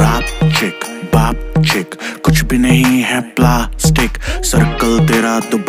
rap चिक बाप चिक कुछ भी नहीं है प्लास्टिक सर्कल तेरा दुबई